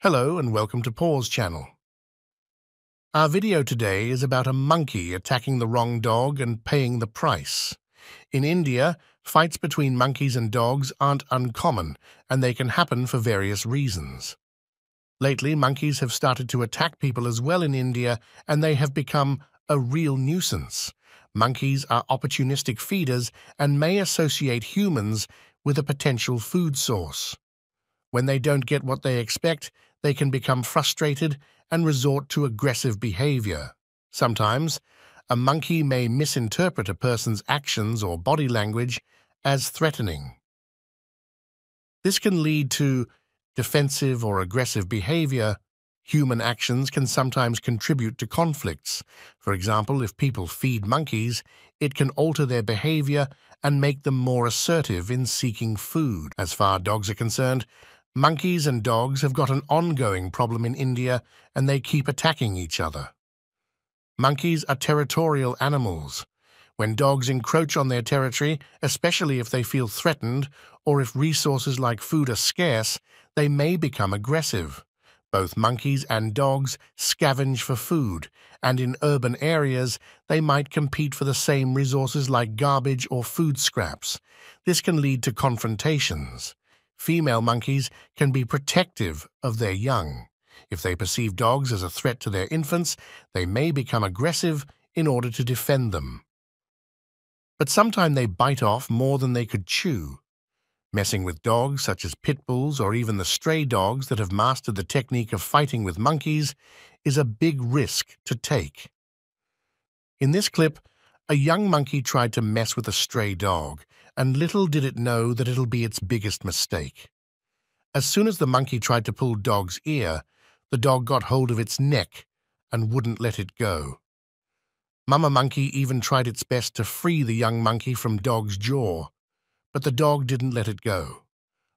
Hello and welcome to Paws channel. Our video today is about a monkey attacking the wrong dog and paying the price. In India, fights between monkeys and dogs aren't uncommon and they can happen for various reasons. Lately, monkeys have started to attack people as well in India and they have become a real nuisance. Monkeys are opportunistic feeders and may associate humans with a potential food source. When they don't get what they expect, they can become frustrated and resort to aggressive behavior. Sometimes, a monkey may misinterpret a person's actions or body language as threatening. This can lead to defensive or aggressive behavior. Human actions can sometimes contribute to conflicts. For example, if people feed monkeys, it can alter their behavior and make them more assertive in seeking food. As far dogs are concerned, Monkeys and dogs have got an ongoing problem in India and they keep attacking each other. Monkeys are territorial animals. When dogs encroach on their territory, especially if they feel threatened or if resources like food are scarce, they may become aggressive. Both monkeys and dogs scavenge for food, and in urban areas they might compete for the same resources like garbage or food scraps. This can lead to confrontations. Female monkeys can be protective of their young. If they perceive dogs as a threat to their infants, they may become aggressive in order to defend them. But sometimes they bite off more than they could chew. Messing with dogs such as pit bulls or even the stray dogs that have mastered the technique of fighting with monkeys is a big risk to take. In this clip, a young monkey tried to mess with a stray dog, and little did it know that it'll be its biggest mistake. As soon as the monkey tried to pull Dog's ear, the dog got hold of its neck and wouldn't let it go. Mama Monkey even tried its best to free the young monkey from Dog's jaw, but the dog didn't let it go.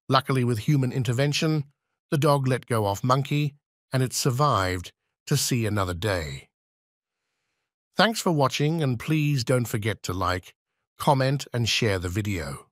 Luckily, with human intervention, the dog let go off Monkey, and it survived to see another day. Thanks for watching and please don't forget to like, comment and share the video.